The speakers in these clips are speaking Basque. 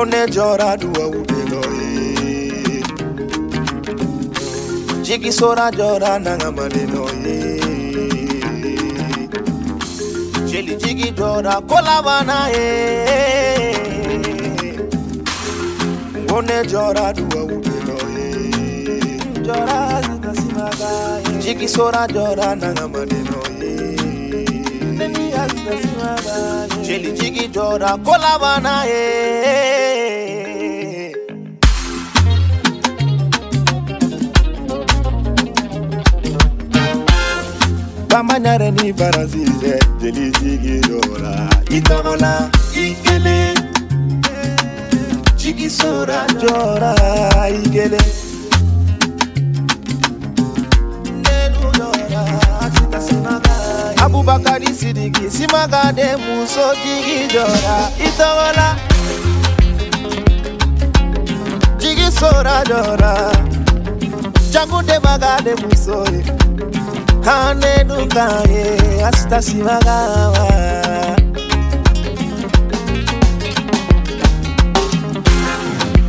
Ngone jora duwa udelo ye Jigi sora jora nanga maleno ye Jeli jigi jora kola bana ye Ngone jora duwa udelo ye Jora zita simaga ye Jigi sora jora nanga maleno ye Neni azita simaga ye Jeli jigi jora kola bana ye bamanyare ni barasize jeli sigirola itagola ikele jigisora jora ikele abubakari sidiki simagade muso jigijora itagola jigisora jora jagunde magade musoye eh. De muso ye Kane nukaye asita simaga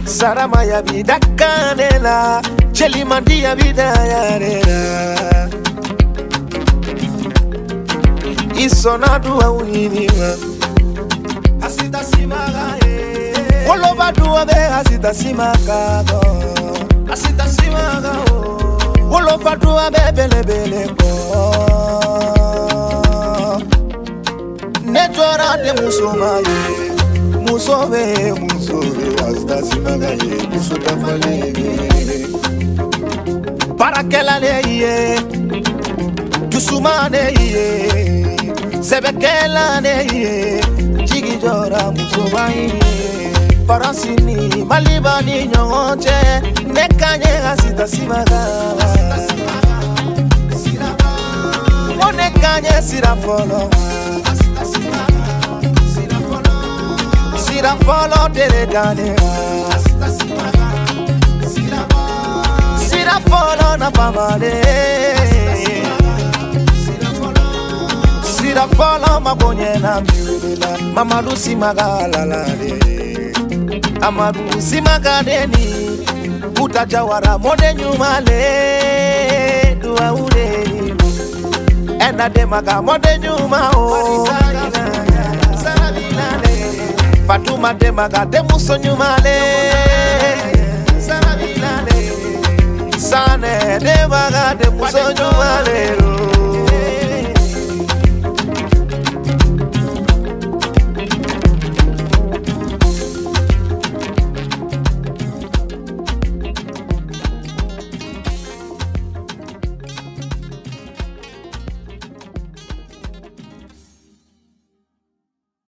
Sarama ya vida kanela Cheli mandi ya vida yarera Isona duwa uniniwa Asita simaga ye Woloba duwa be asita simaga go Asita simaga o Woloba duwa be bele nsoma ye muso be muso be asitasimana ye muso dafalen ye baarakɛlalen ye dusumanen ye sɛbɛkɛlanen ye jigi jɔra musoba in ye faransi ni maliba ni ɲɔgɔn cɛ ne ka ɲɛ ka sitasima kan o ne ka ɲɛ sira fɔlɔ. sira fɔlɔ dele dale sira fɔlɔ nafama de sira fɔlɔ mago ɲɛna miirila mamadu simaga lalale amadu simaga deni buta jawara mɔden ɲuman le duwawu de ɛna demaga mɔden ɲuman o. Fatuma demaga demuso nyumale Sane demaga demuso nyumale.